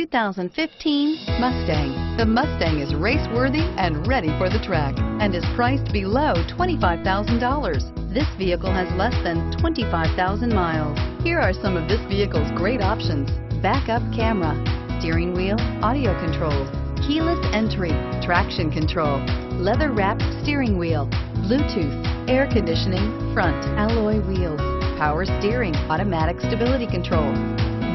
2015 Mustang. The Mustang is race-worthy and ready for the track and is priced below $25,000. This vehicle has less than 25,000 miles. Here are some of this vehicle's great options. Backup camera, steering wheel, audio controls, keyless entry, traction control, leather-wrapped steering wheel, Bluetooth, air conditioning, front alloy wheels, power steering, automatic stability control.